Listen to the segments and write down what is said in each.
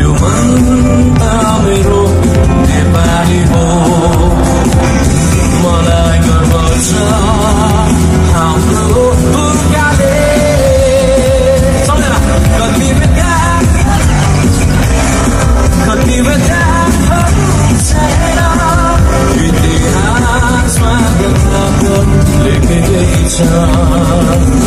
यो मन मेरो नेपाली हो मलाई गर्व छ हाम्रो पुर्खाले कति बेला कति बेला इतिहासमा लेखेकै छ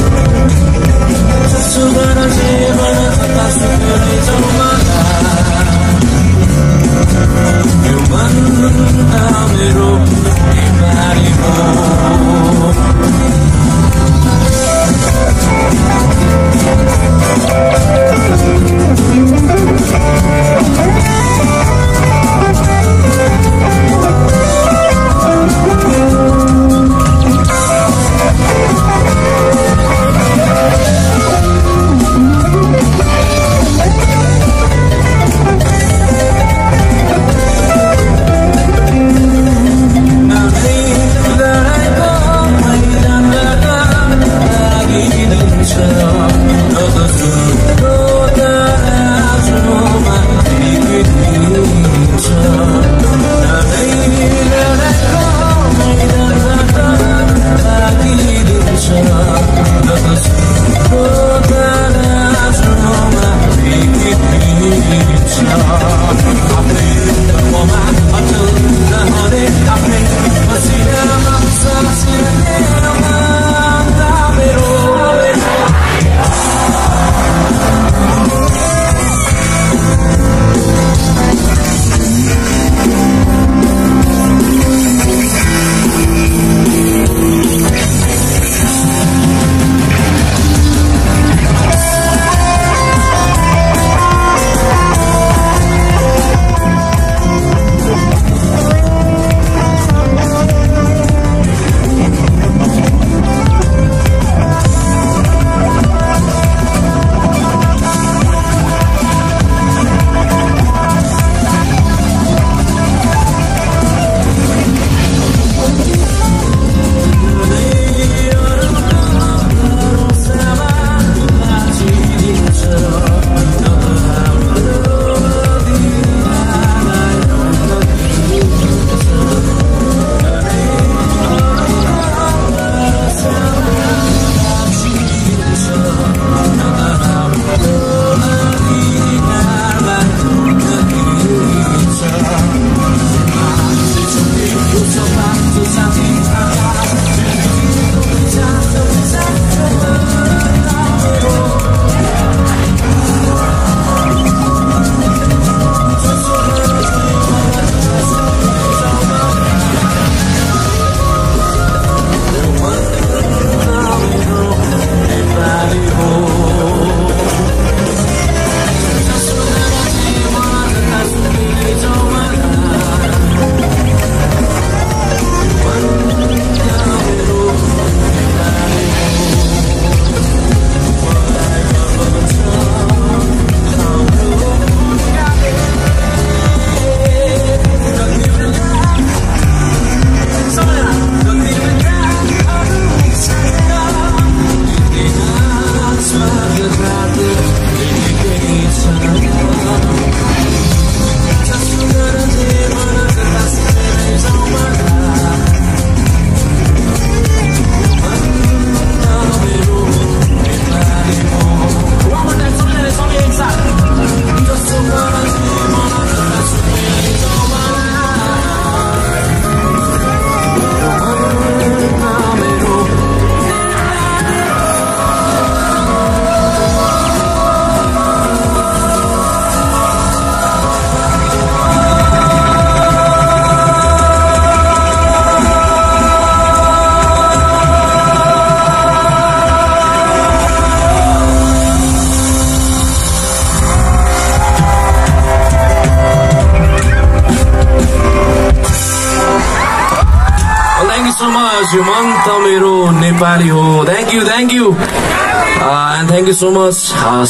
त मेरो नेपाली हो thank you thank you and thank you so much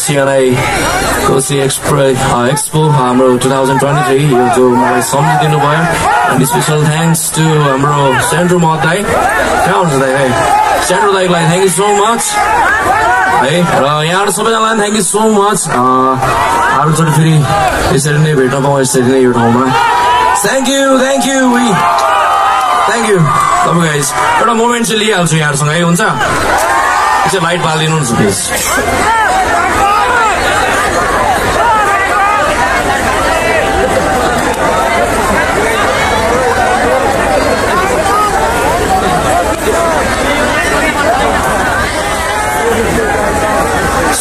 CRI Kosi expo expo हाम्रो टु थाउजन्ड ट्वेन्टी थ्री यो जो मलाई सम्झिदिनु भयो एन्ड स्पेसल थ्याङ्क्स टु हाम्रो सेन्ट्रो मत दाई कहाँ हुनुहुन्छ दाई है सेन्ट्रो दाईको लागि थ्याङ्क यू सो मच है र यहाँबाट सबैजनालाई थ्याङ्क यू सो मच अरूचोटि फेरि यसरी नै भेट्न पाउँ यसरी नै यो ठाउँमा thank you thank you thank you तपाईँको गाइज एउटा मोमेन्ट चाहिँ लिइहाल्छु यहाँहरूसँग। है हुन्छ। चाहिँ लाइट बालिदिनुहुन्छ प्लिज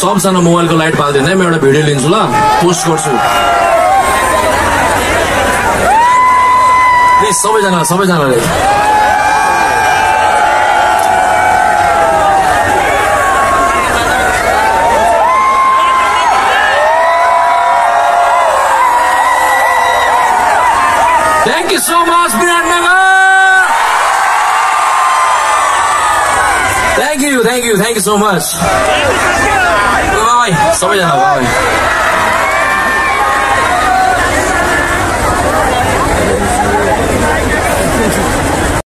सबजना मोबाइलको लाइट बालिदिँदै म एउटा भिडियो लिन्छु ल। पोस्ट गर्छु। 아니 써보잖아 써보잖아 Thank you so much, Biratnagar. Thank you, thank you, thank you so much. Bye bye. Sorry, bye bye.